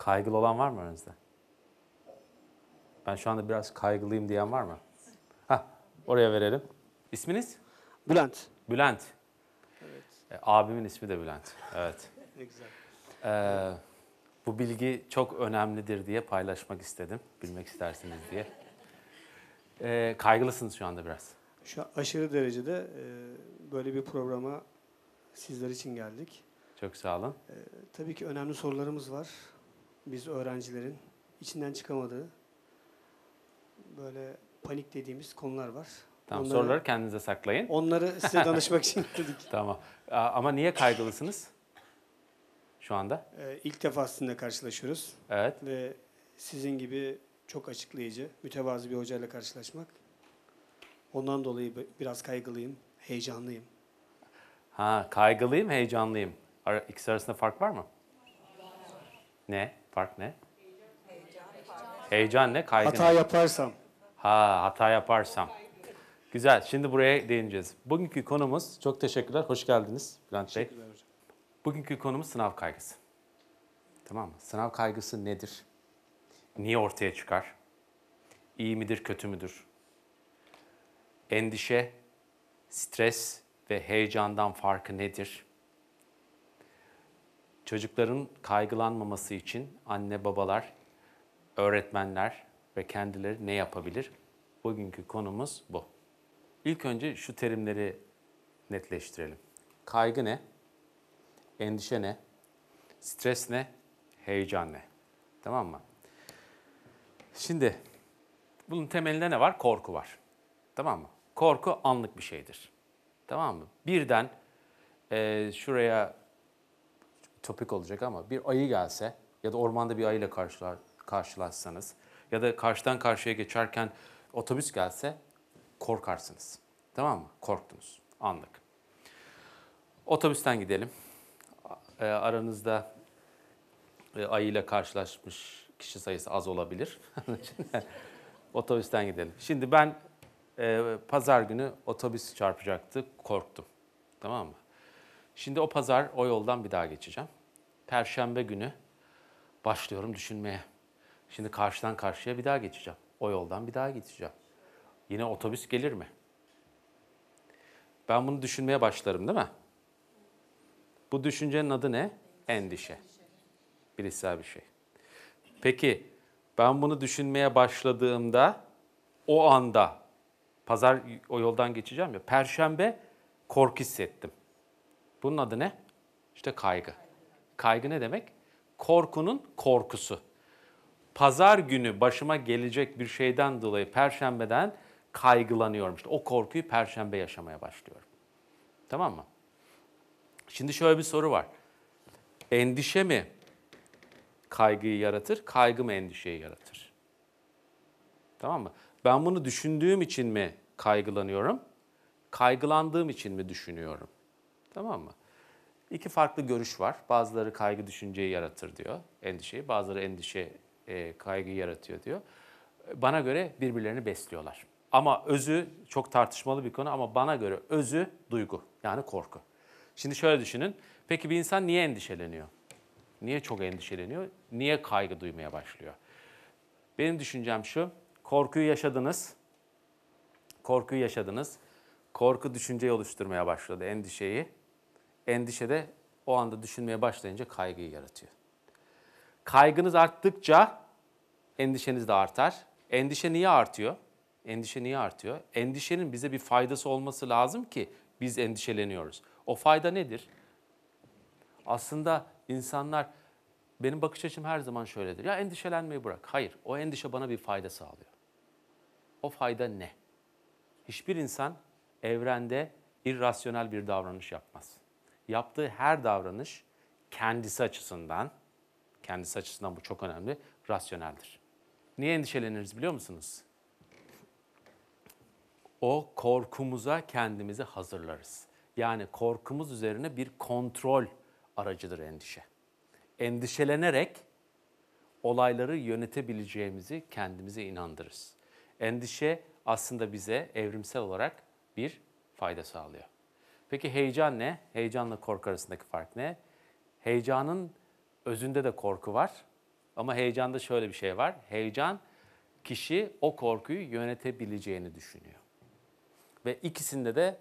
Kaygılı olan var mı aranızda? Ben şu anda biraz kaygılıyım diyen var mı? Hah, oraya verelim. İsminiz? Bülent. Bülent. E, abimin ismi de Bülent. Evet. Ne güzel. Ee, bu bilgi çok önemlidir diye paylaşmak istedim. Bilmek istersiniz diye. Ee, kaygılısınız şu anda biraz. Şu an aşırı derecede e, böyle bir programa sizler için geldik. Çok sağ olun. E, tabii ki önemli sorularımız var. Biz öğrencilerin içinden çıkamadığı böyle panik dediğimiz konular var. Tamam Onları- soruları kendinize saklayın. Onları size danışmak için dedik. Tamam. Ama niye kaygılısınız? Şu anda? E, ilk defa sizinle karşılaşıyoruz Evet. ve sizin gibi çok açıklayıcı, mütevazı bir hocayla karşılaşmak. Ondan dolayı bi- biraz kaygılıyım, heyecanlıyım. Ha, kaygılıyım, heyecanlıyım. İkisi arasında fark var mı? Ne? Fark ne? Heyecan ne? Kaygı Hata ne? yaparsam Ha, hata yaparsam. Güzel. Şimdi buraya değineceğiz. Bugünkü konumuz, çok teşekkürler. Hoş geldiniz Bülent Bey. Teşekkürler hocam. Bugünkü konumuz sınav kaygısı. Tamam mı? Sınav kaygısı nedir? Niye ortaya çıkar? İyi midir, kötü müdür? Endişe, stres ve heyecandan farkı nedir? Çocukların kaygılanmaması için anne babalar, öğretmenler ve kendileri ne yapabilir? Bugünkü konumuz bu. İlk önce şu terimleri netleştirelim. Kaygı ne? Endişe ne? Stres ne? Heyecan ne? Tamam mı? Şimdi bunun temelinde ne var? Korku var. Tamam mı? Korku anlık bir şeydir. Tamam mı? Birden eee, şuraya topik olacak ama bir ayı gelse ya da ormanda bir ayıyla karşılar, karşılaşsanız ya da karşıdan karşıya geçerken otobüs gelse korkarsınız. Tamam mı? Korktunuz. Anlık. Otobüsten gidelim. E, aranızda e, ayıyla karşılaşmış kişi sayısı az olabilir. Otobüsten gidelim. Şimdi ben e, pazar günü otobüs çarpacaktı, korktum. Tamam mı? Şimdi o pazar o yoldan bir daha geçeceğim. Perşembe günü başlıyorum düşünmeye. Şimdi karşıdan karşıya bir daha geçeceğim. O yoldan bir daha geçeceğim. Yine otobüs gelir mi? Ben bunu düşünmeye başlarım değil mi? Bu düşüncenin adı ne? Endişe. Bilişsel bir şey. Peki ben bunu düşünmeye başladığımda o anda pazar o yoldan geçeceğim ya perşembe korku hissettim. Bunun adı ne? İşte kaygı. Kaygı ne demek? Korkunun korkusu. Pazar günü başıma gelecek bir şeyden dolayı perşembeden kaygılanıyorum. İşte o korkuyu perşembe yaşamaya başlıyorum. Tamam mı? Şimdi şöyle bir soru var. Endişe mi kaygıyı yaratır, kaygı mı endişeyi yaratır? Tamam mı? Ben bunu düşündüğüm için mi kaygılanıyorum, kaygılandığım için mi düşünüyorum? Tamam mı? İki farklı görüş var. Bazıları kaygı düşünceyi yaratır diyor, endişeyi. Bazıları endişe e, kaygıyı yaratıyor diyor. Bana göre birbirlerini besliyorlar. Ama özü çok tartışmalı bir konu ama bana göre özü duygu yani korku. Şimdi şöyle düşünün. Peki bir insan niye endişeleniyor? Niye çok endişeleniyor? Niye kaygı duymaya başlıyor? Benim düşüncem şu. Korkuyu yaşadınız. Korkuyu yaşadınız. Korku düşünceyi oluşturmaya başladı, endişeyi. Endişe de o anda düşünmeye başlayınca kaygıyı yaratıyor. Kaygınız arttıkça endişeniz de artar. Endişe niye artıyor? Endişe niye artıyor? Endişenin bize bir faydası olması lazım ki biz endişeleniyoruz. O fayda nedir? Aslında insanlar, benim bakış açım her zaman şöyledir. Ya endişelenmeyi bırak. Hayır, o endişe bana bir fayda sağlıyor. O fayda ne? Hiçbir insan evrende irrasyonel bir davranış yapmaz. Yaptığı her davranış kendisi açısından, kendisi açısından bu çok önemli, rasyoneldir. Niye endişeleniriz biliyor musunuz? O korkumuza kendimizi hazırlarız. Yani korkumuz üzerine bir kontrol aracıdır endişe. Endişelenerek olayları yönetebileceğimizi kendimize inandırırız. Endişe aslında bize evrimsel olarak bir fayda sağlıyor. Peki heyecan ne? Heyecanla korku arasındaki fark ne? Heyecanın özünde de korku var Ama heyecanda şöyle bir şey var. Heyecan kişi o korkuyu yönetebileceğini düşünüyor. Ve ikisinde de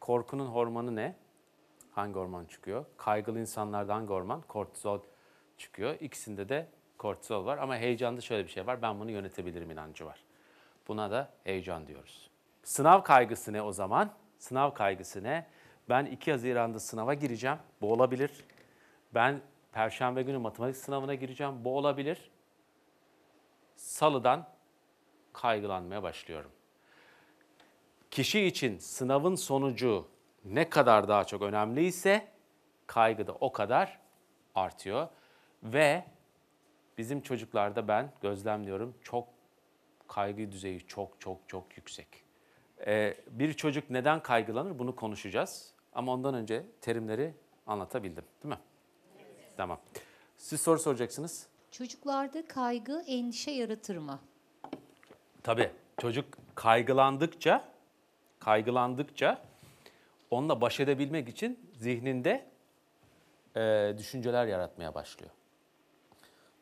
korkunun hormonu ne? Hangi hormon çıkıyor? Kaygılı insanlarda hangi hormon? Kortizol çıkıyor. İkisinde de kortizol var ama heyecanda şöyle bir şey var. Ben bunu yönetebilirim inancı var. Buna da heyecan diyoruz. Sınav kaygısı ne o zaman? Sınav kaygısı ne? Ben 2 Haziran'da sınava gireceğim. Bu olabilir. Ben Perşembe günü matematik sınavına gireceğim. Bu olabilir. Salıdan kaygılanmaya başlıyorum. Kişi için sınavın sonucu ne kadar daha çok önemliyse kaygı da o kadar artıyor. Ve bizim çocuklarda ben gözlemliyorum çok kaygı düzeyi çok çok çok yüksek. Ee, bir çocuk neden kaygılanır bunu konuşacağız. Ama ondan önce terimleri anlatabildim değil mi? Tamam. Siz soru soracaksınız. Çocuklarda kaygı endişe yaratır mı? Tabii çocuk kaygılandıkça, kaygılandıkça onunla baş edebilmek için zihninde e, düşünceler yaratmaya başlıyor.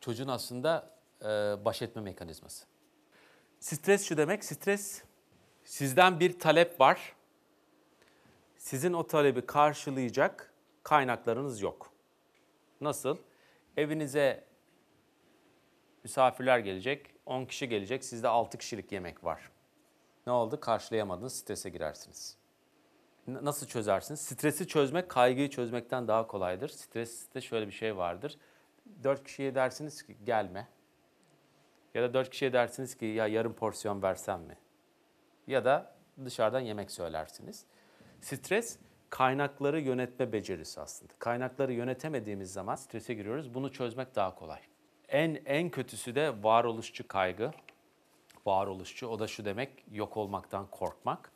Çocuğun aslında e, baş etme mekanizması. Stres şu demek, stres sizden bir talep var. Sizin o talebi karşılayacak kaynaklarınız yok. Nasıl? Evinize misafirler gelecek, 10 kişi gelecek, sizde 6 kişilik yemek var. Ne oldu? Karşılayamadınız, strese girersiniz. N- Nasıl çözersiniz? Stresi çözmek kaygıyı çözmekten daha kolaydır. Streste şöyle bir şey vardır. 4 kişiye dersiniz ki gelme. Ya da 4 kişiye dersiniz ki ya yarım porsiyon versem mi? Ya da dışarıdan yemek söylersiniz. Stres kaynakları yönetme becerisi aslında. Kaynakları yönetemediğimiz zaman strese giriyoruz. Bunu çözmek daha kolay. En en kötüsü de varoluşçu kaygı. Varoluşçu o da şu demek yok olmaktan korkmak.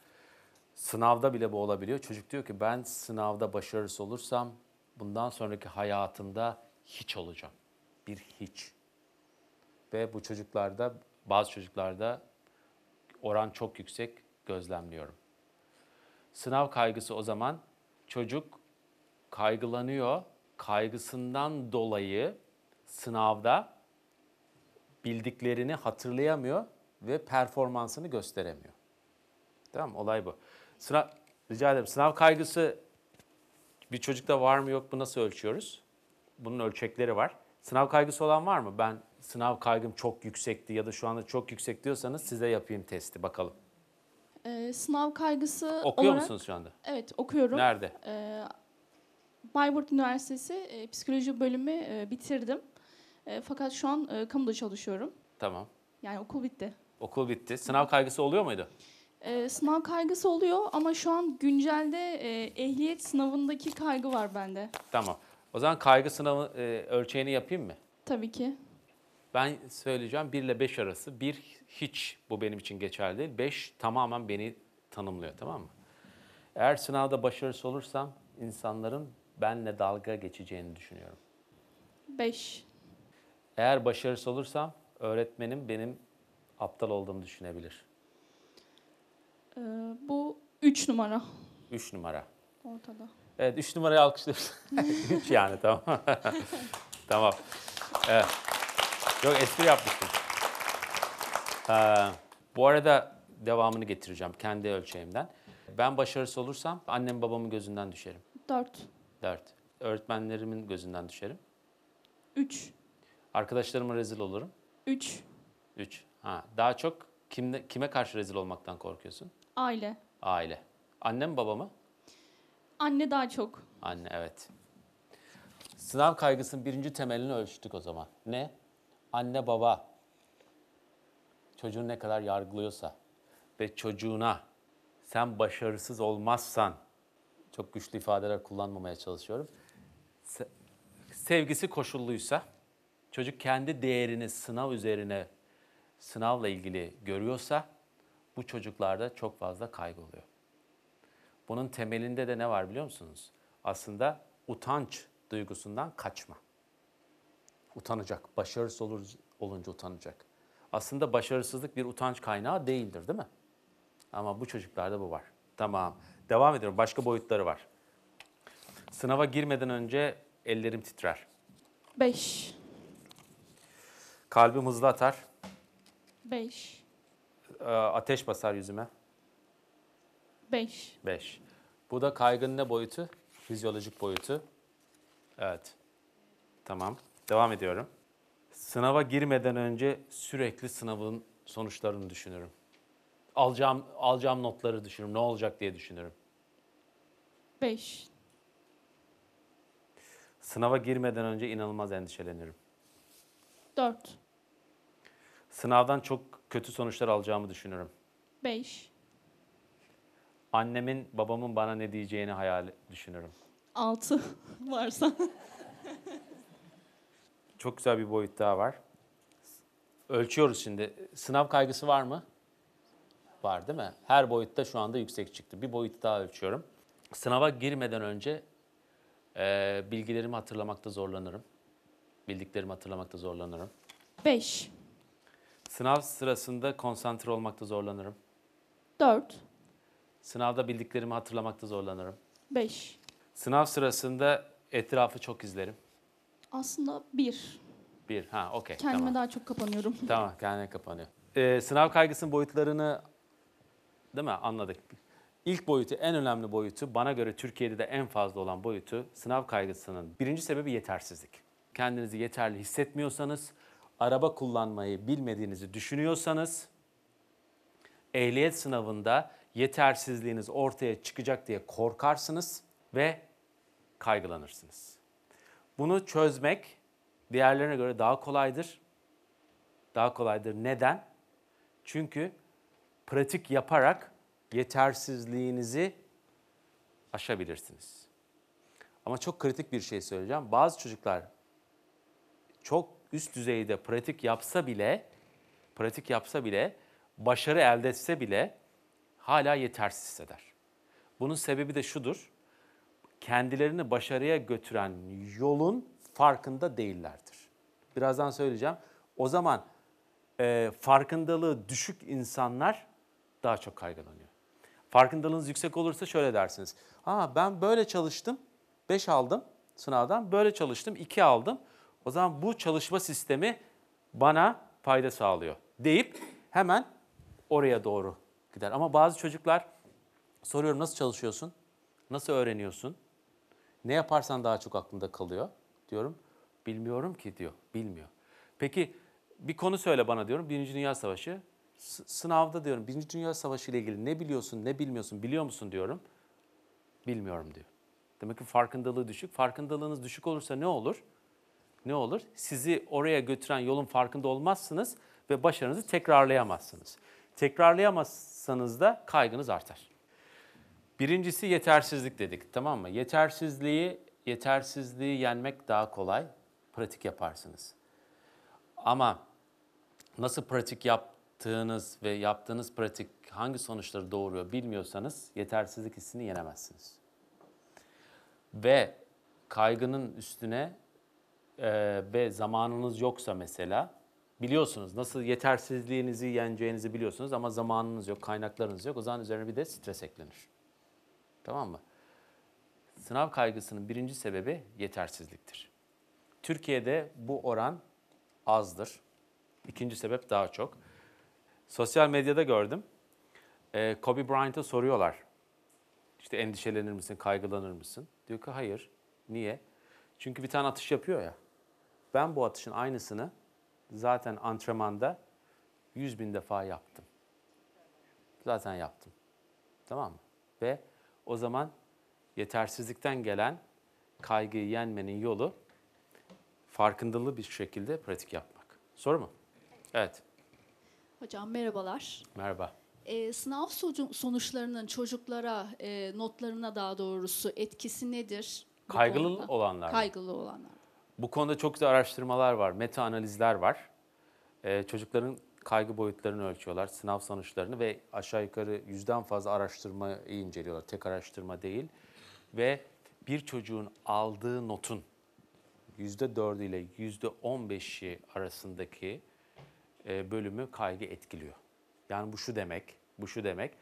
Sınavda bile bu olabiliyor. Çocuk diyor ki ben sınavda başarısız olursam bundan sonraki hayatımda hiç olacağım. Bir hiç. Ve bu çocuklarda bazı çocuklarda oran çok yüksek gözlemliyorum. Sınav kaygısı o zaman çocuk kaygılanıyor. Kaygısından dolayı sınavda bildiklerini hatırlayamıyor ve performansını gösteremiyor. Tamam? Olay bu. Sınav, rica ederim. Sınav kaygısı bir çocukta var mı yok mu nasıl ölçüyoruz? Bunun ölçekleri var. Sınav kaygısı olan var mı? Ben sınav kaygım çok yüksekti ya da şu anda çok yüksek diyorsanız size yapayım testi bakalım. Ee, sınav kaygısı Okuyor olarak, musunuz şu anda? Evet okuyorum. Nerede? Ee, Bayburt Üniversitesi e, psikoloji bölümü e, bitirdim. E, fakat şu an e, kamuda çalışıyorum. Tamam. Yani okul bitti. Okul bitti. Sınav kaygısı oluyor muydu? E, sınav kaygısı oluyor ama şu an güncelde e, ehliyet sınavındaki kaygı var bende. Tamam. O zaman kaygı sınavı e, ölçeğini yapayım mı? Tabii ki. Ben söyleyeceğim 1 ile 5 arası. 1 hiç bu benim için geçerli değil. 5 tamamen beni tanımlıyor tamam mı? Eğer sınavda başarısız olursam insanların benle dalga geçeceğini düşünüyorum. 5. Eğer başarısız olursam öğretmenim benim aptal olduğumu düşünebilir. E, bu 3 numara 3 numara. ortada. Evet 3 numarayı alkışlıyoruz. 3 yani tamam. tamam. Evet. Yok espri yapmıştım. Ee, bu arada devamını getireceğim kendi ölçeğimden. Ben başarısız olursam annem babamın gözünden düşerim. 4. 4. Öğretmenlerimin gözünden düşerim. 3. Arkadaşlarıma rezil olurum. 3. 3. Ha, daha çok kimde, kime karşı rezil olmaktan korkuyorsun? Aile. Aile. Annem babamı? Anne daha çok. Anne evet. Sınav kaygısının birinci temelini ölçtük o zaman. Ne? Anne baba çocuğunu ne kadar yargılıyorsa ve çocuğuna sen başarısız olmazsan çok güçlü ifadeler kullanmamaya çalışıyorum. Se- sevgisi koşulluysa çocuk kendi değerini sınav üzerine sınavla ilgili görüyorsa bu çocuklarda çok fazla kaygı oluyor. Bunun temelinde de ne var biliyor musunuz? Aslında utanç duygusundan kaçma. Utanacak. Başarısız olur, olunca utanacak. Aslında başarısızlık bir utanç kaynağı değildir değil mi? Ama bu çocuklarda bu var. Tamam. Devam ediyorum. Başka boyutları var. Sınava girmeden önce ellerim titrer. 5. Kalbim hızlı atar. 5. Ee, ateş basar yüzüme. 5. 5. Bu da kaygının ne boyutu? Fizyolojik boyutu. Evet. Tamam. Devam ediyorum. Sınava girmeden önce sürekli sınavın sonuçlarını düşünürüm. Alacağım alacağım notları düşünürüm. Ne olacak diye düşünürüm. 5. Sınava girmeden önce inanılmaz endişelenirim. 4. Sınavdan çok kötü sonuçlar alacağımı düşünürüm. 5. Annemin, babamın bana ne diyeceğini hayal düşünürüm. 6 varsa. Çok güzel bir boyut daha var. Ölçüyoruz şimdi. Sınav kaygısı var mı? Var değil mi? Her boyutta şu anda yüksek çıktı. Bir boyut daha ölçüyorum. Sınava girmeden önce eee, bilgilerimi hatırlamakta zorlanırım. Bildiklerimi hatırlamakta zorlanırım. 5. Sınav sırasında konsantre olmakta zorlanırım. 4. Sınavda bildiklerimi hatırlamakta zorlanırım. 5. Sınav sırasında etrafı çok izlerim. Aslında 1. Bir, ha okey. Kendime tamam. daha çok kapanıyorum. Tamam, kendine kapanıyor. Ee, sınav kaygısının boyutlarını değil mi anladık. İlk boyutu, en önemli boyutu, bana göre Türkiye'de de en fazla olan boyutu sınav kaygısının birinci sebebi yetersizlik. Kendinizi yeterli hissetmiyorsanız, araba kullanmayı bilmediğinizi düşünüyorsanız, ehliyet sınavında yetersizliğiniz ortaya çıkacak diye korkarsınız ve kaygılanırsınız. Bunu çözmek diğerlerine göre daha kolaydır daha kolaydır. Neden? Çünkü pratik yaparak yetersizliğinizi aşabilirsiniz. Ama çok kritik bir şey söyleyeceğim. Bazı çocuklar çok üst düzeyde pratik yapsa bile, pratik yapsa bile, başarı elde etse bile hala yetersiz hisseder. Bunun sebebi de şudur. Kendilerini başarıya götüren yolun farkında değillerdir. Birazdan söyleyeceğim. O zaman e, farkındalığı düşük insanlar daha çok kaygılanıyor. Farkındalığınız yüksek olursa şöyle dersiniz. Ha ben böyle çalıştım, 5 aldım sınavdan, böyle çalıştım, 2 aldım. O zaman bu çalışma sistemi bana fayda sağlıyor deyip hemen oraya doğru gider. Ama bazı çocuklar soruyorum nasıl çalışıyorsun? Nasıl öğreniyorsun? Ne yaparsan daha çok aklında kalıyor diyorum. Bilmiyorum ki diyor. Bilmiyor. Peki bir konu söyle bana diyorum. Birinci Dünya Savaşı. S- sınavda diyorum Birinci Dünya Savaşı ile ilgili ne biliyorsun, ne bilmiyorsun, biliyor musun diyorum. Bilmiyorum diyor. Demek ki farkındalığı düşük. Farkındalığınız düşük olursa ne olur? Ne olur? Sizi oraya götüren yolun farkında olmazsınız ve başarınızı tekrarlayamazsınız. Tekrarlayamazsanız da kaygınız artar. Birincisi yetersizlik dedik tamam mı? Yetersizliği yetersizliği yenmek daha kolay. Pratik yaparsınız. Ama nasıl pratik yaptığınız ve yaptığınız pratik hangi sonuçları doğuruyor bilmiyorsanız yetersizlik hissini yenemezsiniz. Ve kaygının üstüne e, ve zamanınız yoksa mesela biliyorsunuz nasıl yetersizliğinizi yeneceğinizi biliyorsunuz ama zamanınız yok, kaynaklarınız yok. O zaman üzerine bir de stres eklenir. Tamam mı? Sınav kaygısının birinci sebebi yetersizliktir. Türkiye'de bu oran azdır. İkinci sebep daha çok. Sosyal medyada gördüm. Ee, Kobe Bryant'a soruyorlar. İşte endişelenir misin, kaygılanır mısın? Diyor ki hayır. Niye? Çünkü bir tane atış yapıyor ya. Ben bu atışın aynısını zaten antrenmanda 100 bin defa yaptım. Zaten yaptım. Tamam mı? Ve o zaman yetersizlikten gelen kaygıyı yenmenin yolu farkındalı bir şekilde pratik yapmak. Soru mu? Evet. Hocam merhabalar. Merhaba. Ee, sınav sonuçlarının çocuklara, e, notlarına daha doğrusu etkisi nedir? bu Kaygılı konuda? olanlar? Kaygılı olanlar. Bu konuda çok güzel araştırmalar var, meta analizler var. Ee, çocukların kaygı boyutlarını ölçüyorlar, sınav sonuçlarını ve aşağı yukarı yüzden fazla araştırmayı inceliyorlar. Tek araştırma değil. Ve bir çocuğun aldığı notun yüzde dördü ile yüzde on beşi arasındaki e, bölümü kaygı etkiliyor. Yani bu şu demek, bu şu demek.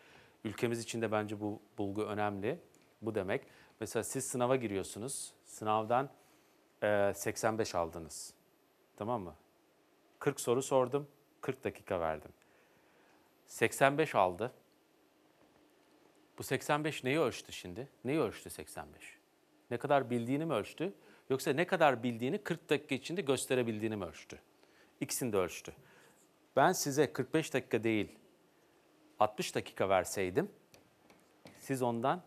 Ülkemiz için de bence bu bulgu önemli. Bu demek. Mesela siz sınava giriyorsunuz. Sınavdan e, 85 aldınız. Tamam mı? 40 soru sordum, 40 dakika verdim. 85 aldı. Bu 85 neyi ölçtü şimdi? Neyi ölçtü 85? Ne kadar bildiğini mi ölçtü? Yoksa ne kadar bildiğini 40 dakika içinde gösterebildiğini mi ölçtü? İkisini de ölçtü. Ben size 45 dakika değil 60 dakika verseydim siz ondan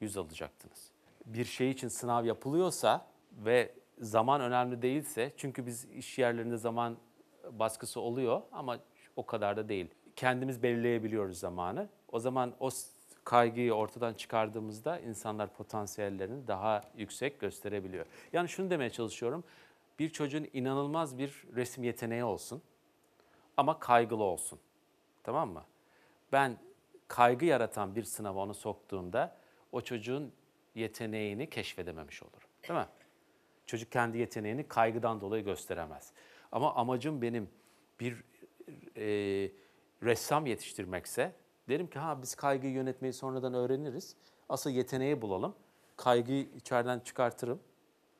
100 alacaktınız. Bir şey için sınav yapılıyorsa ve zaman önemli değilse çünkü biz iş yerlerinde zaman baskısı oluyor ama o kadar da değil. Kendimiz belirleyebiliyoruz zamanı. O zaman o kaygıyı ortadan çıkardığımızda insanlar potansiyellerini daha yüksek gösterebiliyor. Yani şunu demeye çalışıyorum. Bir çocuğun inanılmaz bir resim yeteneği olsun ama kaygılı olsun. Tamam mı? Ben kaygı yaratan bir sınava onu soktuğumda o çocuğun yeteneğini keşfedememiş olurum. Değil mi? Çocuk kendi yeteneğini kaygıdan dolayı gösteremez. Ama amacım benim bir e, ressam yetiştirmekse derim ki ha biz kaygıyı yönetmeyi sonradan öğreniriz. Asıl yeteneği bulalım. Kaygıyı içeriden çıkartırım.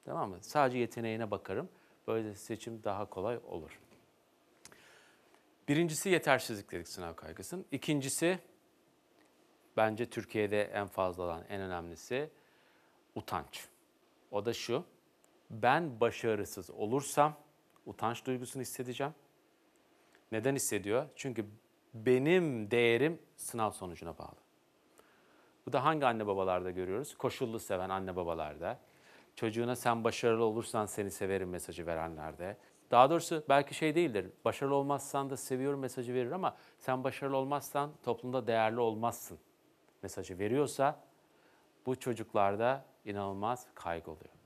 Tamam mı? Sadece yeteneğine bakarım. Böyle seçim daha kolay olur. Birincisi yetersizlik dedik sınav kaygısının. İkincisi bence Türkiye'de en fazla olan en önemlisi utanç. O da şu. Ben başarısız olursam utanç duygusunu hissedeceğim. Neden hissediyor? Çünkü benim değerim sınav sonucuna bağlı. Bu da hangi anne babalarda görüyoruz? Koşullu seven anne babalarda. Çocuğuna sen başarılı olursan seni severim mesajı verenlerde. Daha doğrusu belki şey değildir. Başarılı olmazsan da seviyorum mesajı verir ama sen başarılı olmazsan toplumda değerli olmazsın mesajı veriyorsa bu çocuklarda inanılmaz kaygı oluyor.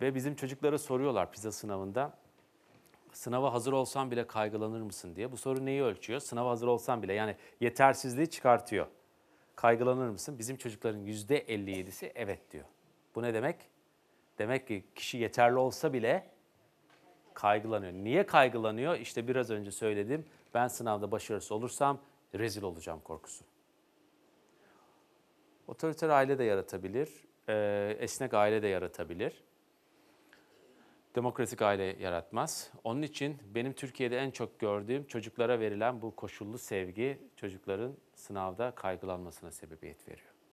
Ve bizim çocuklara soruyorlar PISA sınavında sınava hazır olsan bile kaygılanır mısın diye. Bu soru neyi ölçüyor? Sınava hazır olsan bile yani yetersizliği çıkartıyor. Kaygılanır mısın? Bizim çocukların %57'si evet diyor. Bu ne demek? Demek ki kişi yeterli olsa bile kaygılanıyor. Niye kaygılanıyor? İşte biraz önce söyledim. Ben sınavda başarısız olursam rezil olacağım korkusu. Otoriter aile de yaratabilir, esnek aile de yaratabilir. Demokratik aile yaratmaz. Onun için benim Türkiye'de en çok gördüğüm çocuklara verilen bu koşullu sevgi çocukların sınavda kaygılanmasına sebebiyet veriyor.